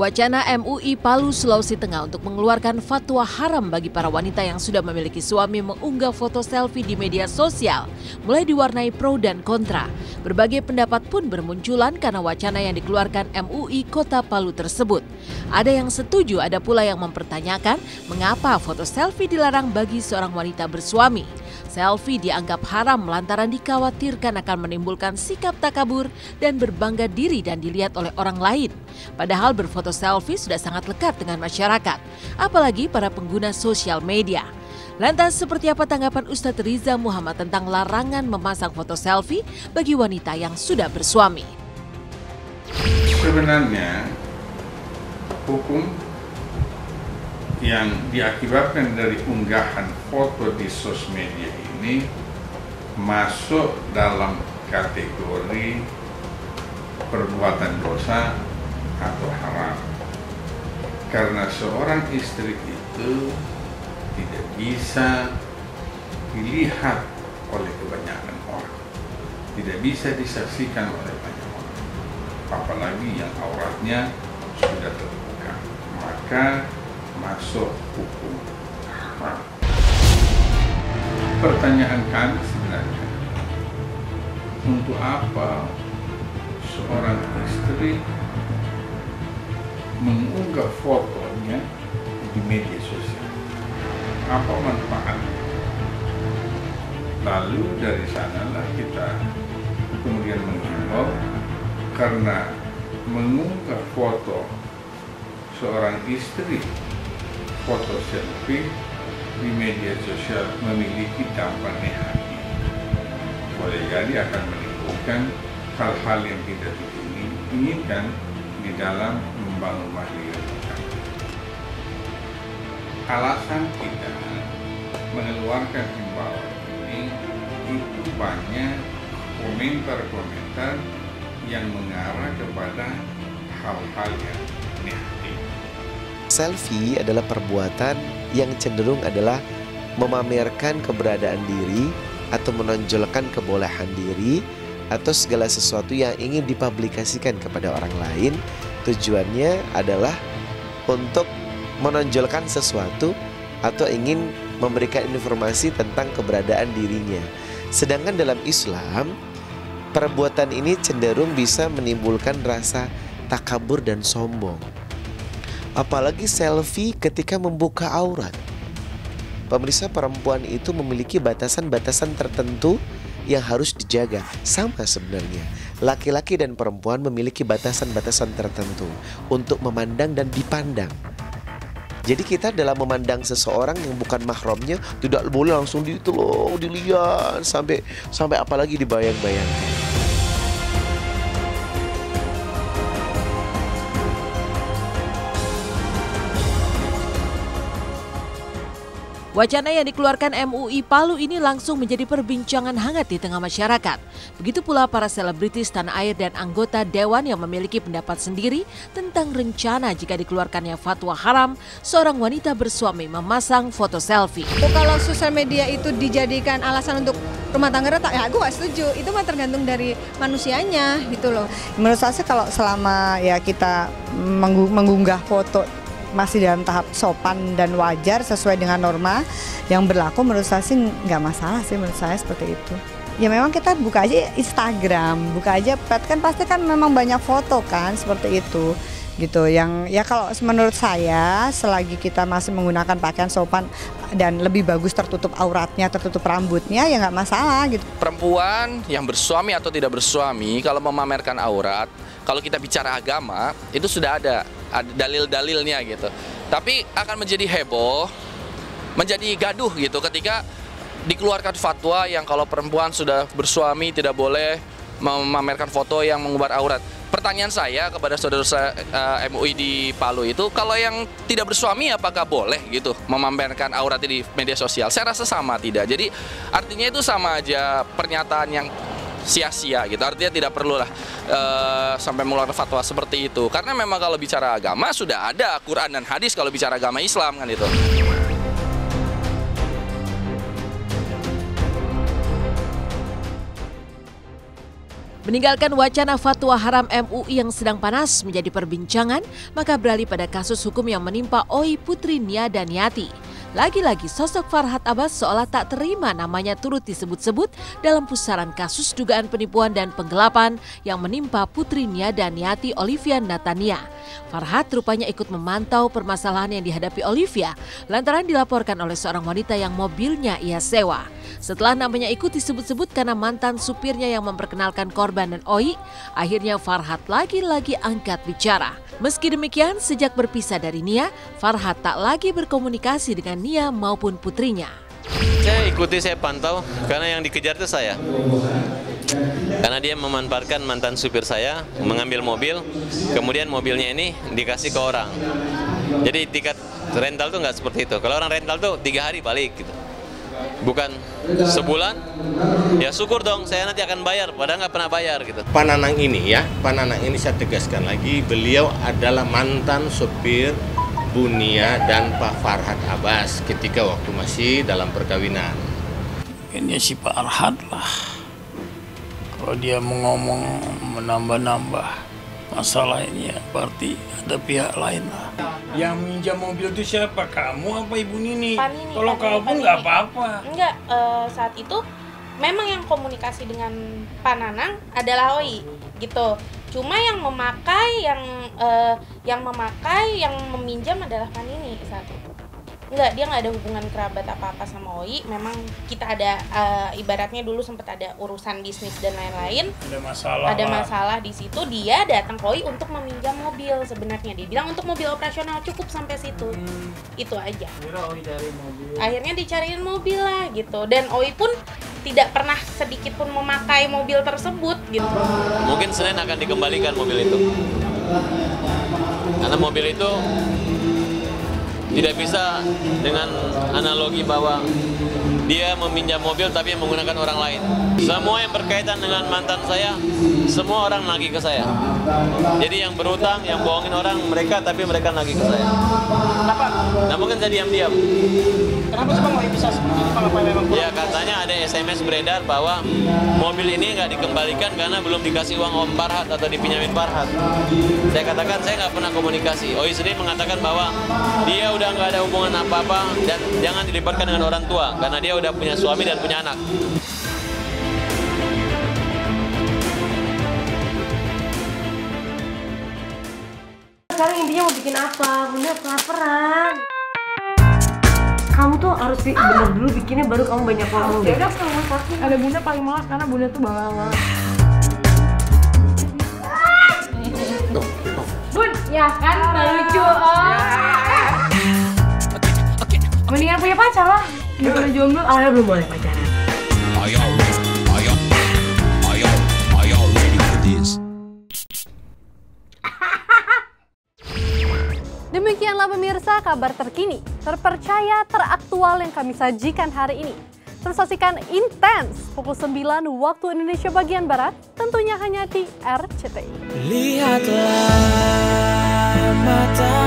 Wacana MUI Palu, Sulawesi Tengah untuk mengeluarkan fatwa haram bagi para wanita yang sudah memiliki suami mengunggah foto selfie di media sosial mulai diwarnai pro dan kontra. Berbagai pendapat pun bermunculan karena wacana yang dikeluarkan MUI Kota Palu tersebut. Ada yang setuju, ada pula yang mempertanyakan mengapa foto selfie dilarang bagi seorang wanita bersuami. Selfie dianggap haram lantaran dikhawatirkan akan menimbulkan sikap takabur dan berbangga diri dan dilihat oleh orang lain. Padahal berfoto selfie sudah sangat lekat dengan masyarakat, apalagi para pengguna sosial media. Lantas seperti apa tanggapan Ustadz Riza Muhammad tentang larangan memasang foto selfie bagi wanita yang sudah bersuami? Sebenarnya hukum yang diakibatkan dari unggahan foto di sosial media ini masuk dalam kategori perbuatan dosa atau haram. Karena seorang istri itu tidak bisa dilihat oleh kebanyakan orang. Tidak bisa disaksikan oleh banyak orang. Apalagi yang auratnya sudah terbuka. Maka masuk hukum haram. Pertanyaan kami sebenarnya, untuk apa seorang istri mengunggah fotonya di media sosial? Apa manfaatnya? Lalu dari sanalah kita kemudian menghimbau karena mengunggah foto seorang istri foto selfie di media sosial memiliki dampak negatif. Boleh jadi akan menimbulkan hal-hal yang tidak diinginkan di dalam membangun mahliat Alasan kita mengeluarkan himbauan ini itu banyak komentar-komentar yang mengarah kepada hal-hal yang. Selfie adalah perbuatan yang cenderung adalah memamerkan keberadaan diri atau menonjolkan kebolehan diri atau segala sesuatu yang ingin dipublikasikan kepada orang lain tujuannya adalah untuk menonjolkan sesuatu atau ingin memberikan informasi tentang keberadaan dirinya. Sedangkan dalam Islam, perbuatan ini cenderung bisa menimbulkan rasa takabur dan sombong apalagi selfie ketika membuka aurat. Pemirsa perempuan itu memiliki batasan-batasan tertentu yang harus dijaga. Sama sebenarnya, laki-laki dan perempuan memiliki batasan-batasan tertentu untuk memandang dan dipandang. Jadi kita dalam memandang seseorang yang bukan mahramnya tidak boleh langsung itu loh dilihat sampai sampai apalagi dibayang-bayangkan. Wacana yang dikeluarkan MUI Palu ini langsung menjadi perbincangan hangat di tengah masyarakat. Begitu pula para selebritis tanah air dan anggota dewan yang memiliki pendapat sendiri tentang rencana jika dikeluarkannya fatwa haram seorang wanita bersuami memasang foto selfie. Oh, kalau sosial media itu dijadikan alasan untuk rumah tangga retak, ya gue gak setuju. Itu mah tergantung dari manusianya gitu loh. Menurut saya kalau selama ya kita mengunggah foto masih dalam tahap sopan dan wajar sesuai dengan norma yang berlaku menurut saya sih nggak masalah sih menurut saya seperti itu. Ya memang kita buka aja Instagram buka aja pet kan pasti kan memang banyak foto kan seperti itu gitu yang ya kalau menurut saya selagi kita masih menggunakan pakaian sopan dan lebih bagus tertutup auratnya tertutup rambutnya ya nggak masalah gitu perempuan yang bersuami atau tidak bersuami kalau memamerkan aurat kalau kita bicara agama itu sudah ada ada dalil-dalilnya gitu. Tapi akan menjadi heboh, menjadi gaduh gitu ketika dikeluarkan fatwa yang kalau perempuan sudah bersuami tidak boleh memamerkan foto yang mengubah aurat. Pertanyaan saya kepada saudara-saudara uh, eh, MUI di Palu itu, kalau yang tidak bersuami apakah boleh gitu memamerkan aurat di media sosial? Saya rasa sama tidak. Jadi artinya itu sama aja pernyataan yang sia-sia gitu. Artinya tidak perlulah uh, sampai mengeluarkan fatwa seperti itu. Karena memang kalau bicara agama sudah ada Quran dan hadis kalau bicara agama Islam kan itu. Meninggalkan wacana fatwa haram MUI yang sedang panas menjadi perbincangan, maka beralih pada kasus hukum yang menimpa Oi Putri Nia dan Yati. Lagi-lagi sosok Farhad Abbas seolah tak terima namanya turut disebut-sebut dalam pusaran kasus dugaan penipuan dan penggelapan yang menimpa putrinya dan Yati Olivia Natania. Farhad rupanya ikut memantau permasalahan yang dihadapi Olivia lantaran dilaporkan oleh seorang wanita yang mobilnya ia sewa. Setelah namanya ikut disebut-sebut karena mantan supirnya yang memperkenalkan korban dan Oi, akhirnya Farhad lagi-lagi angkat bicara. Meski demikian, sejak berpisah dari Nia, Farhad tak lagi berkomunikasi dengan Nia maupun putrinya. Saya ikuti, saya pantau, karena yang dikejar itu saya. Karena dia memanfaatkan mantan supir saya, mengambil mobil, kemudian mobilnya ini dikasih ke orang. Jadi tiket rental tuh nggak seperti itu. Kalau orang rental tuh tiga hari balik gitu bukan sebulan, ya syukur dong saya nanti akan bayar, padahal nggak pernah bayar gitu. Pananang ini ya, Pananang ini saya tegaskan lagi, beliau adalah mantan sopir Bunia dan Pak Farhad Abbas ketika waktu masih dalam perkawinan. Ini si Pak Farhad lah. Kalau dia mau ngomong menambah-nambah masalah ini ya berarti ada pihak lain lah. Yang minjam mobil itu siapa? Kamu apa Ibu Nini? Pak Nini. Kalau kamu nggak apa-apa. Enggak, uh, saat itu memang yang komunikasi dengan Pak Nanang adalah Oi gitu. Cuma yang memakai, yang uh, yang memakai, yang meminjam adalah Pak Nini saat itu. Enggak, dia nggak ada hubungan kerabat apa-apa sama Oi. Memang kita ada uh, ibaratnya dulu sempat ada urusan bisnis dan lain-lain. Ada masalah. Ada lah. masalah di situ. Dia datang ke Oi untuk meminjam mobil sebenarnya. Dia bilang untuk mobil operasional cukup sampai situ. Hmm. Itu aja. Akhirnya dicariin mobil lah gitu. Dan Oi pun tidak pernah sedikit pun memakai mobil tersebut gitu. Mungkin Senin akan dikembalikan mobil itu. Karena mobil itu tidak bisa dengan analogi bahwa dia meminjam mobil tapi menggunakan orang lain. Semua yang berkaitan dengan mantan saya, semua orang nagih ke saya. Jadi yang berutang, yang bohongin orang mereka tapi mereka nagih ke saya. Kenapa? Nah mungkin saya diam-diam. Kenapa sih bang bisa seperti itu? Kalau memang Ya katanya ada SMS beredar bahwa mobil ini nggak dikembalikan karena belum dikasih uang Om Parhat atau dipinjamin Parhat. Saya katakan saya nggak pernah komunikasi. Oi sendiri mengatakan bahwa dia udah nggak ada hubungan apa-apa dan jangan dilibatkan dengan orang tua karena dia udah punya suami dan punya anak. Sekarang intinya mau bikin apa? Bunda kelaparan. Kamu tuh harus sih bener dulu bikinnya baru kamu banyak ngomong deh. Ada bunda paling malas karena bunda tuh banget. Bun, ya kan lucu. Oh. Mendingan punya pacar lah. Daripada jomblo, Alia belum boleh pacaran. Demikianlah pemirsa kabar terkini, terpercaya, teraktual yang kami sajikan hari ini. Terus saksikan Intens pukul 9 waktu Indonesia bagian Barat, tentunya hanya di RCTI. Lihatlah mata